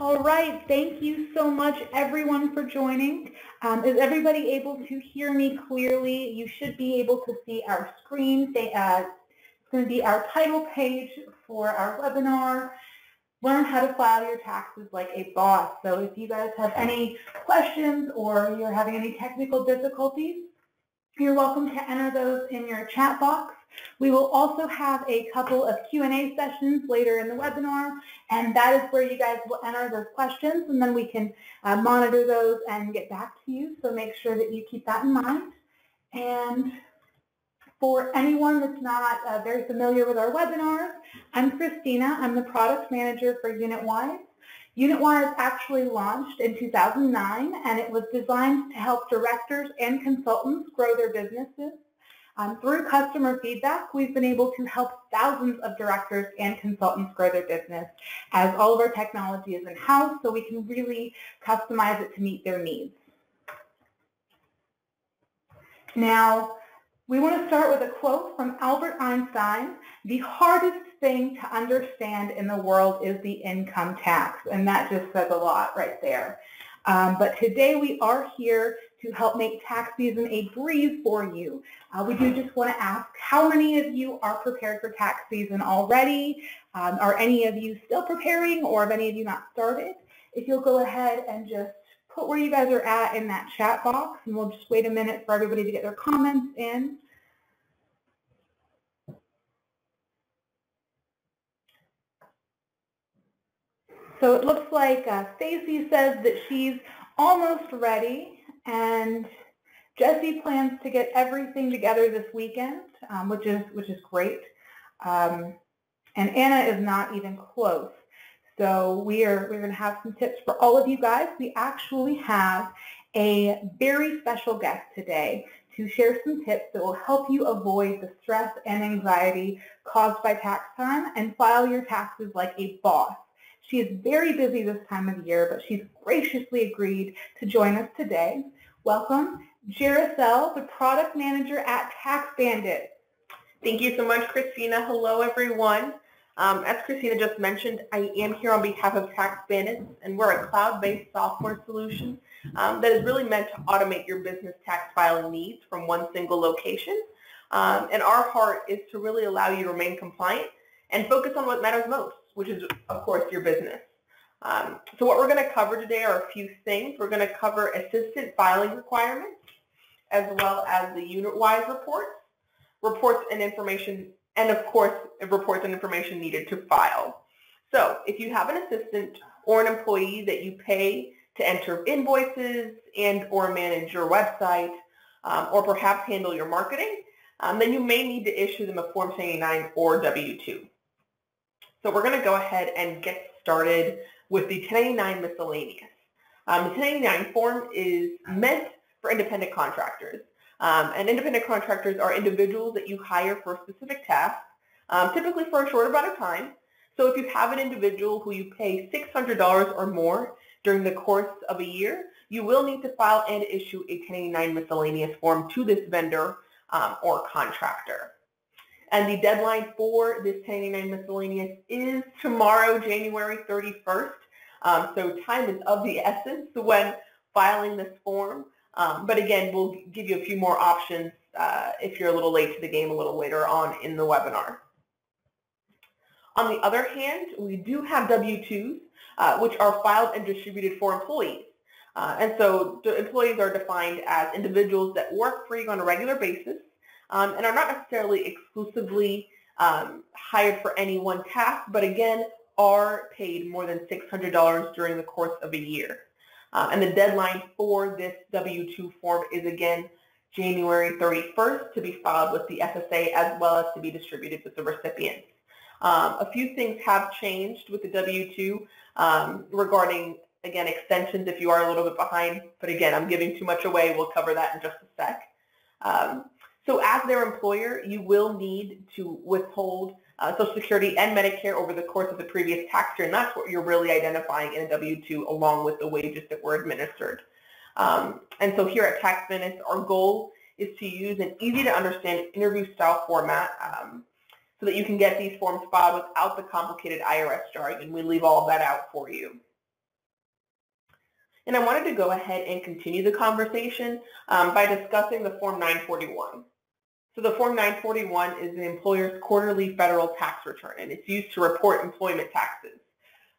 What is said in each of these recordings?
All right, thank you so much everyone for joining. Um, is everybody able to hear me clearly? You should be able to see our screen. They, uh, it's going to be our title page for our webinar, Learn How to File Your Taxes Like a Boss. So if you guys have any questions or you're having any technical difficulties, you're welcome to enter those in your chat box. We will also have a couple of Q&A sessions later in the webinar, and that is where you guys will enter those questions, and then we can uh, monitor those and get back to you. So make sure that you keep that in mind. And for anyone that's not uh, very familiar with our webinars, I'm Christina. I'm the product manager for UnitWise. UnitWise actually launched in 2009, and it was designed to help directors and consultants grow their businesses um, through customer feedback, we've been able to help thousands of directors and consultants grow their business as all of our technology is in-house so we can really customize it to meet their needs. Now, we want to start with a quote from Albert Einstein. The hardest thing to understand in the world is the income tax, and that just says a lot right there. Um, but today we are here to help make tax season a breeze for you. Uh, we do just want to ask how many of you are prepared for tax season already? Um, are any of you still preparing or have any of you not started? If you'll go ahead and just put where you guys are at in that chat box and we'll just wait a minute for everybody to get their comments in. So it looks like uh, Stacy says that she's almost ready. And Jesse plans to get everything together this weekend, um, which is which is great. Um, and Anna is not even close. So we are we're going to have some tips for all of you guys. We actually have a very special guest today to share some tips that will help you avoid the stress and anxiety caused by tax time and file your taxes like a boss. She is very busy this time of year, but she's graciously agreed to join us today. Welcome, Jaracel, the product manager at Tax Bandit. Thank you so much, Christina. Hello, everyone. Um, as Christina just mentioned, I am here on behalf of Tax Bandit, and we're a cloud-based software solution um, that is really meant to automate your business tax filing needs from one single location. Um, and our heart is to really allow you to remain compliant and focus on what matters most, which is, of course, your business. Um, so what we're going to cover today are a few things. We're going to cover assistant filing requirements, as well as the UnitWise reports, reports and information, and of course, reports and information needed to file. So if you have an assistant or an employee that you pay to enter invoices and or manage your website, um, or perhaps handle your marketing, um, then you may need to issue them a Form 1099 or W-2. So we're going to go ahead and get started with the 1099 miscellaneous. Um, the 1099 form is meant for independent contractors. Um, and independent contractors are individuals that you hire for a specific task, um, typically for a short amount of time. So if you have an individual who you pay $600 or more during the course of a year, you will need to file and issue a 1099 miscellaneous form to this vendor um, or contractor. And the deadline for this 1099 miscellaneous is tomorrow, January 31st. Um, so time is of the essence when filing this form. Um, but again, we'll give you a few more options uh, if you're a little late to the game a little later on in the webinar. On the other hand, we do have W-2s, uh, which are filed and distributed for employees. Uh, and so employees are defined as individuals that work for you on a regular basis um, and are not necessarily exclusively um, hired for any one task, but again, are paid more than $600 during the course of a year. Uh, and the deadline for this W-2 form is again January 31st to be filed with the SSA as well as to be distributed with the recipients. Um, a few things have changed with the W-2 um, regarding, again, extensions if you are a little bit behind. But again, I'm giving too much away. We'll cover that in just a sec. Um, so as their employer, you will need to withhold uh, Social Security and Medicare over the course of the previous tax year, and that's what you're really identifying in a W-2 along with the wages that were administered. Um, and so here at Tax Bandits, our goal is to use an easy-to-understand interview-style format um, so that you can get these forms filed without the complicated IRS jargon. We leave all of that out for you. And I wanted to go ahead and continue the conversation um, by discussing the Form 941. So the Form 941 is an employer's quarterly federal tax return, and it's used to report employment taxes.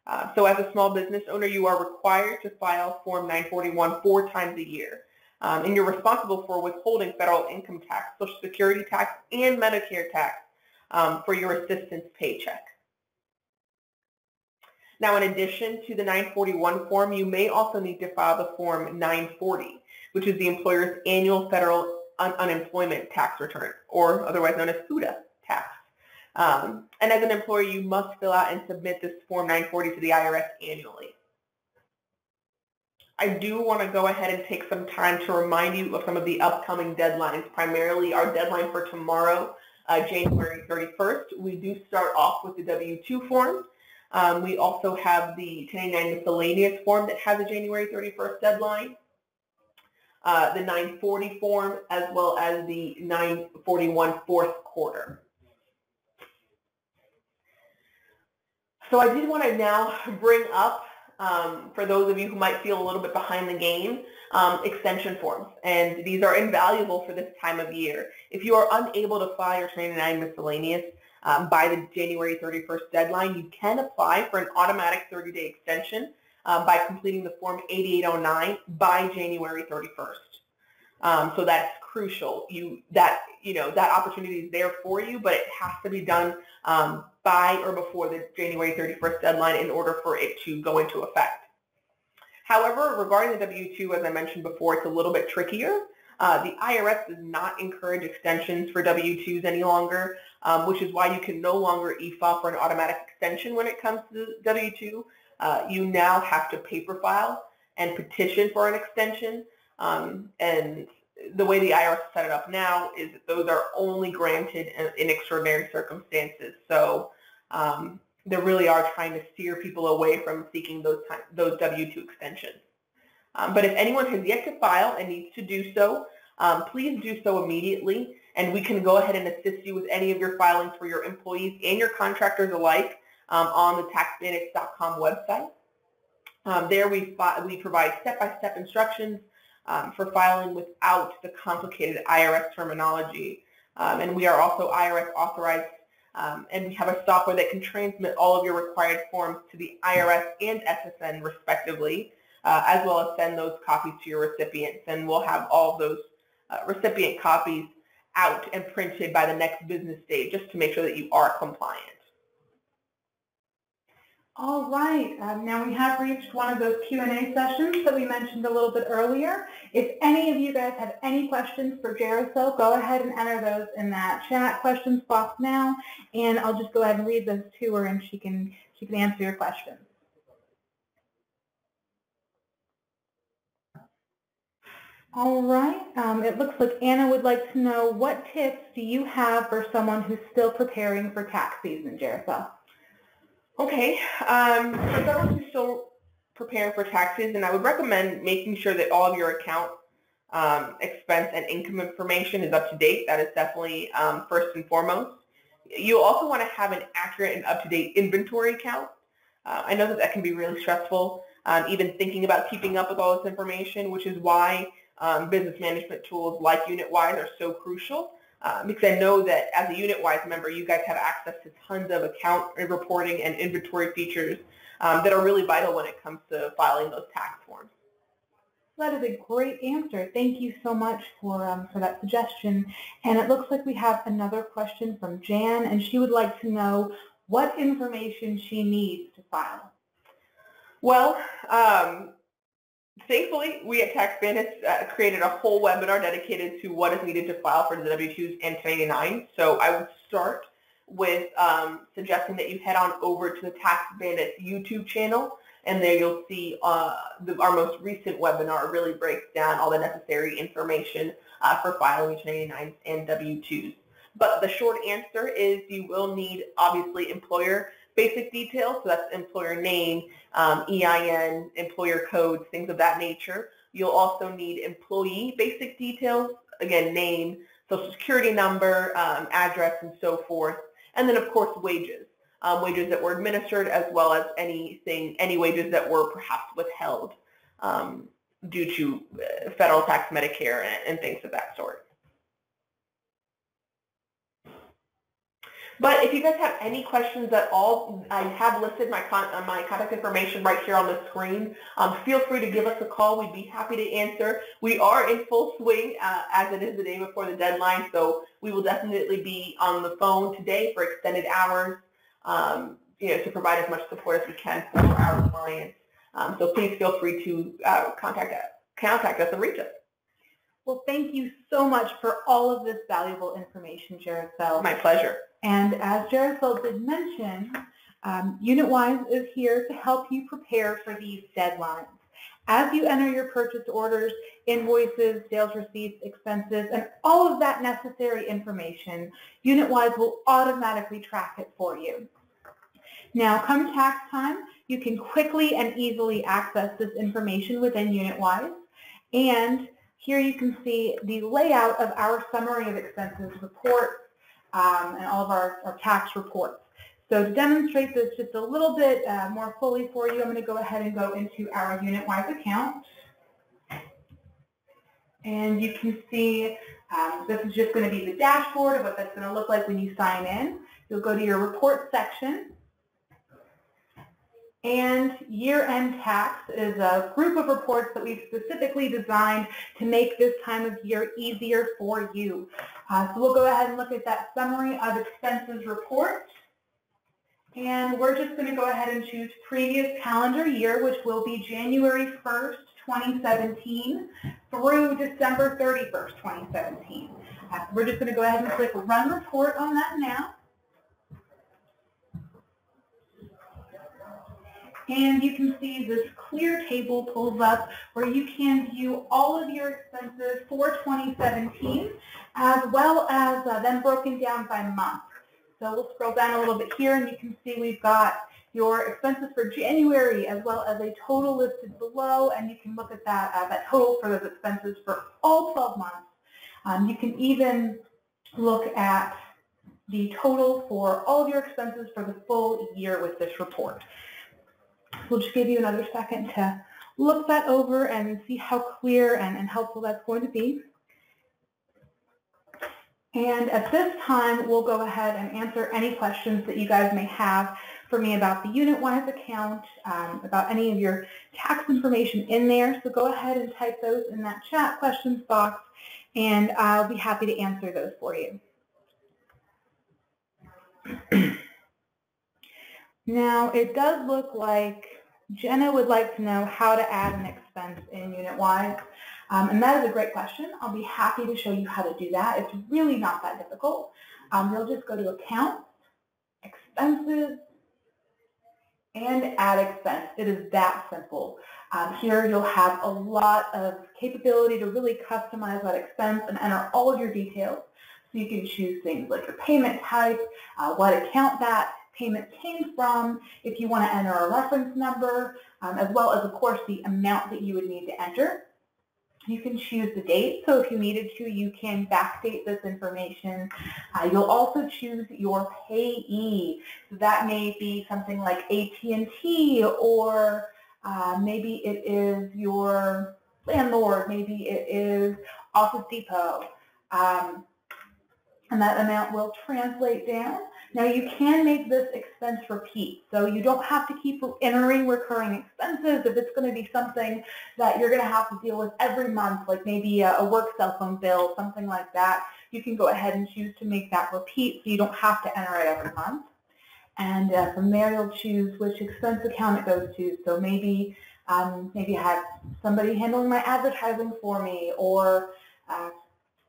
Uh, so as a small business owner, you are required to file Form 941 four times a year. Um, and you're responsible for withholding federal income tax, Social Security tax, and Medicare tax um, for your assistance paycheck. Now, in addition to the 941 form, you may also need to file the Form 940, which is the employer's annual federal un unemployment tax return, or otherwise known as FUTA tax. Um, and as an employer, you must fill out and submit this Form 940 to the IRS annually. I do want to go ahead and take some time to remind you of some of the upcoming deadlines, primarily our deadline for tomorrow, uh, January 31st. We do start off with the W-2 form. Um, we also have the 1099 miscellaneous form that has a January 31st deadline, uh, the 940 form, as well as the 941 fourth quarter. So I did want to now bring up, um, for those of you who might feel a little bit behind the game, um, extension forms. And these are invaluable for this time of year. If you are unable to file your 1099 miscellaneous, um, by the January 31st deadline, you can apply for an automatic 30-day extension um, by completing the Form 8809 by January 31st. Um, so that's crucial. You that you know that opportunity is there for you, but it has to be done um, by or before the January 31st deadline in order for it to go into effect. However, regarding the W-2, as I mentioned before, it's a little bit trickier. Uh, the IRS does not encourage extensions for W-2s any longer, um, which is why you can no longer e-file for an automatic extension when it comes to W-2. Uh, you now have to paper file and petition for an extension. Um, and the way the IRS set it up now is that those are only granted in, in extraordinary circumstances. So um, they really are trying to steer people away from seeking those, time, those W-2 extensions. Um, but if anyone has yet to file and needs to do so, um, please do so immediately, and we can go ahead and assist you with any of your filings for your employees and your contractors alike um, on the taxbandits.com website. Um, there we, we provide step-by-step -step instructions um, for filing without the complicated IRS terminology. Um, and we are also IRS authorized um, and we have a software that can transmit all of your required forms to the IRS and SSA respectively uh, as well as send those copies to your recipients. And we'll have all those uh, recipient copies out and printed by the next business day just to make sure that you are compliant. All right, um, now we have reached one of those Q&A sessions that we mentioned a little bit earlier. If any of you guys have any questions for Jarisol, go ahead and enter those in that chat questions box now, and I'll just go ahead and read those to her and she can, she can answer your questions. All right. Um, it looks like Anna would like to know what tips do you have for someone who's still preparing for tax season, Jarisol? Okay. Um, for someone who's still preparing for tax season, I would recommend making sure that all of your account um, expense and income information is up to date. That is definitely um, first and foremost. You also want to have an accurate and up-to-date inventory count. Uh, I know that that can be really stressful, um, even thinking about keeping up with all this information, which is why um, business management tools like UnitWise are so crucial uh, because I know that as a UnitWise member, you guys have access to tons of account reporting and inventory features um, that are really vital when it comes to filing those tax forms. That is a great answer. Thank you so much for, um, for that suggestion. And it looks like we have another question from Jan, and she would like to know what information she needs to file. Well, um, thankfully, we at Tax Bandits uh, created a whole webinar dedicated to what is needed to file for the W-2s and 1099. So I would start with um, suggesting that you head on over to the Tax Bandits YouTube channel, and there you'll see uh, the, our most recent webinar really breaks down all the necessary information uh, for filing 1099s and W-2s. But the short answer is you will need, obviously, employer basic details, so that's employer name, um, EIN, employer codes, things of that nature. You'll also need employee basic details, again, name, social security number, um, address, and so forth. And then, of course, wages, um, wages that were administered as well as anything, any wages that were perhaps withheld. um, due to uh, federal tax, Medicare, and, and things of that sort. But if you guys have any questions at all, I have listed my, con uh, my contact information right here on the screen. Um, feel free to give us a call. We'd be happy to answer. We are in full swing uh, as it is the day before the deadline, so we will definitely be on the phone today for extended hours, um, you know, to provide as much support as we can for our clients. Um, so please feel free to uh, contact us, contact us and reach us. Well, thank you so much for all of this valuable information, Jaricel. My pleasure. And as Jaricel did mention, um, UnitWise is here to help you prepare for these deadlines. As you enter your purchase orders, invoices, sales receipts, expenses, and all of that necessary information, UnitWise will automatically track it for you. Now, come tax time, you can quickly and easily access this information within UnitWise. And here you can see the layout of our summary of expenses report um, and all of our, our, tax reports. So to demonstrate this just a little bit uh, more fully for you, I'm going to go ahead and go into our UnitWise account. And you can see um, this is just going to be the dashboard of what that's going to look like when you sign in. You'll go to your report section and year-end tax is a group of reports that we've specifically designed to make this time of year easier for you. Uh, so we'll go ahead and look at that summary of expenses report. And we're just going to go ahead and choose previous calendar year, which will be January 1st, 2017 through December 31st, 2017. Uh, we're just going to go ahead and click Run Report on that now. And you can see this clear table pulls up where you can view all of your expenses for 2017 as well as uh, them broken down by month. So we'll scroll down a little bit here and you can see we've got your expenses for January as well as a total listed below and you can look at that, uh, that total for those expenses for all 12 months. Um, you can even look at the total for all of your expenses for the full year with this report. We'll just give you another second to look that over and see how clear and, and helpful that's going to be. And at this time, we'll go ahead and answer any questions that you guys may have for me about the UnitWise account, um, about any of your tax information in there. So go ahead and type those in that chat questions box, and I'll be happy to answer those for you. now, it does look like Jenna would like to know how to add an expense in UnitWise. Um, and that is a great question. I'll be happy to show you how to do that. It's really not that difficult. Um, you'll just go to Accounts, Expenses, and Add Expense. It is that simple. Um, here you'll have a lot of capability to really customize that expense and enter all of your details. So you can choose things like your payment type, uh, what account that payment came from, if you want to enter a reference number, um, as well as, of course, the amount that you would need to enter. You can choose the date, so if you needed to, you can backdate this information. Uh, you'll also choose your payee. So that may be something like AT&T, or uh, maybe it is your landlord, maybe it is Office Depot. Um, and that amount will translate down. Now you can make this expense repeat, so you don't have to keep entering recurring expenses if it's going to be something that you're going to have to deal with every month, like maybe a, work cell phone bill, something like that. You can go ahead and choose to make that repeat so you don't have to enter it every month. And uh, from there you'll choose which expense account it goes to. So maybe um, maybe I have somebody handling my advertising for me or uh,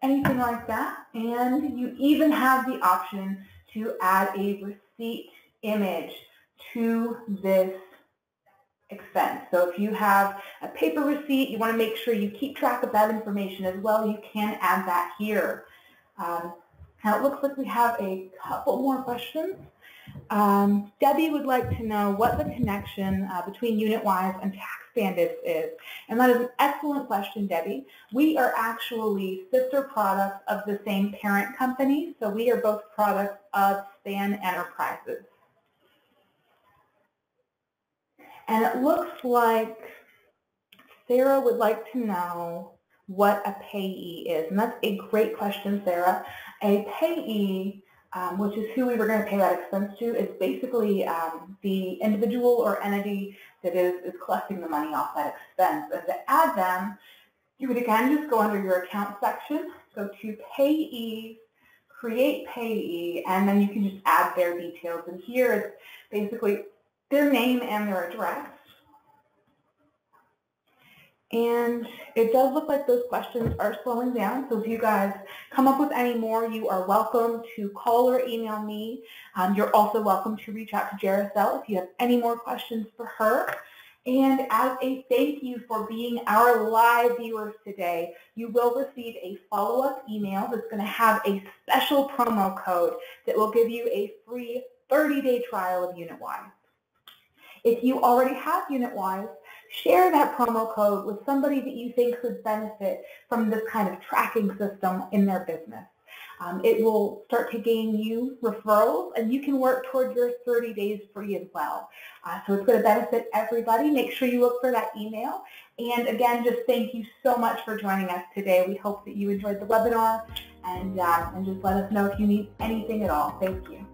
anything like that. And you even have the option to add a receipt image to this expense. So if you have a paper receipt, you want to make sure you keep track of that information as well. You can add that here. Um, now it looks like we have a couple more questions. Um, Debbie would like to know what the connection uh, between UnitWise and Tax Bandits is. And that is an excellent question, Debbie. We are actually sister products of the same parent company, so we are both products of Span Enterprises. And it looks like Sarah would like to know what a payee is. And that's a great question, Sarah. A payee, um, which is who we were going to pay that expense to, is basically um, the individual or entity that is, is collecting the money off that expense. And to add them, you would again just go under your account section, go to payees, create payee, and then you can just add their details. And here it's basically their name and their address. And it does look like those questions are slowing down. So if you guys come up with any more, you are welcome to call or email me. Um, you're also welcome to reach out to Jaricel if you have any more questions for her. And as a thank you for being our live viewers today, you will receive a follow-up email that's going to have a special promo code that will give you a free 30-day trial of UnitWise. If you already have UnitWise, share that promo code with somebody that you think could benefit from this kind of tracking system in their business. Um, it will start to gain you referrals and you can work toward your 30 days free as well. Uh, so it's going to benefit everybody. Make sure you look for that email. And again, just thank you so much for joining us today. We hope that you enjoyed the webinar and, uh, and just let us know if you need anything at all. Thank you.